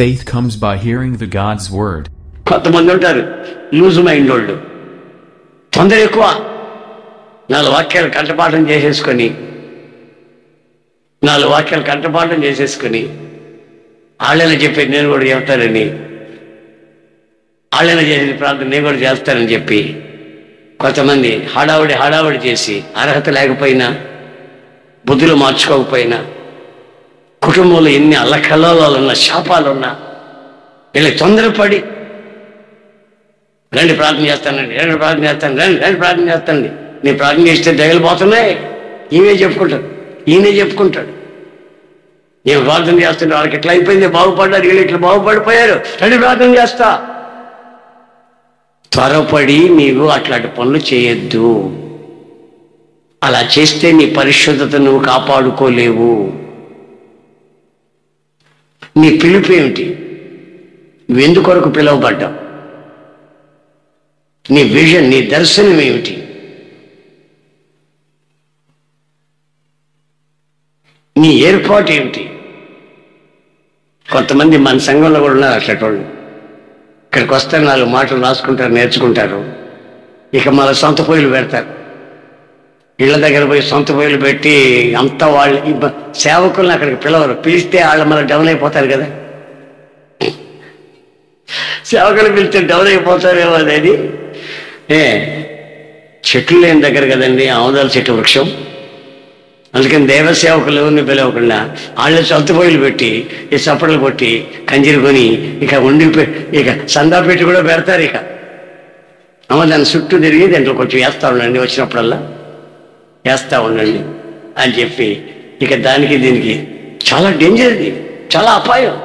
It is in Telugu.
Faith comes by hearing the God's word. కొంతమంది ఉంటారు లూజ్ మైండ్ వాళ్ళు తొందర ఎక్కువ నాలుగు వాక్యాలు కంఠపాఠం చేసేసుకొని నాలుగు వాక్యాలు కంఠపాఠం చేసేసుకొని వాళ్ళైనా చెప్పేది నేను కూడా చెప్తానని వాళ్ళైనా చేసేది ప్రార్థన నేను కూడా చేస్తానని చెప్పి కొంతమంది హడావుడి హడావుడి చేసి అర్హత లేకపోయినా బుద్ధులు మార్చుకోకపోయినా కుటుంబంలో ఎన్ని అల్లకల్లోలున్నా శాపాలున్నా వీళ్ళకి తొందరపడి రండి ప్రార్థన చేస్తానండి రండి ప్రార్థన చేస్తాను రండి రండి ప్రార్థన చేస్తానండి. నేను ప్రార్థన చేస్తే తగిలిపోతున్నాయి ఈమె చెప్పుకుంటాడు ఈయనే చెప్పుకుంటాడు. నేను ప్రార్థన చేస్తుంటే వాళ్ళకి ఇట్లా అయిపోయింది? బాగుపడ్డారు వీళ్ళు ఇట్లా బాగుపడిపోయారు? రండి ప్రార్థన చేస్తా. త్వరపడి నీవు అట్లాంటి పనులు చేయొద్దు. అలా చేస్తే నీ పరిశుద్ధత నువ్వు కాపాడుకోలేవు. నీ పిలుపు ఏమిటి? నువ్వెందుకొరకు పిలువబడ్డావు? నీ విజన్ నీ దర్శనం ఏమిటి? నీ ఏర్పాటు ఏమిటి? కొంతమంది మన సంఘంలో కూడా ఉన్నారు అట్లాంటి ఇక్కడికి వస్తారు నాలుగు మాటలు రాసుకుంటారు నేర్చుకుంటారు. ఇక మన సొంత పొయ్యిలు పెడతారు. ఇళ్ళ దగ్గర పోయి సొంత పొయ్యిలు పెట్టి అంతా వాళ్ళు సేవకులను సేవకుల్ని అక్కడికి పిలవరు. పిలిస్తే వాళ్ళు మళ్ళీ డౌన్ అయిపోతారు కదా. సేవకులు పిలిస్తే డౌన్ అయిపోతారేమో అనేది ఏ చెట్లు లేని దగ్గర కదండి ఆముదాల చెట్టు వృక్షం. అందుకని దేవ సేవకులు ఎవరిని పిలవకుండా వాళ్ళు సొంత పెట్టి ఈ చప్పట్లు కొట్టి కంజీరు కొని ఇక ఉండి ఇక సందా పెట్టి కూడా పెడతారు ఇక. అమ్మ దాని చుట్టూ తిరిగి దాంట్లో కొంచెం వేస్తా ఉండండి వచ్చినప్పుడల్లా. వేస్తా ఉండండి అని చెప్పి ఇక దానికి దీనికి చాలా డేంజర్ ఇది. చాలా అపాయం.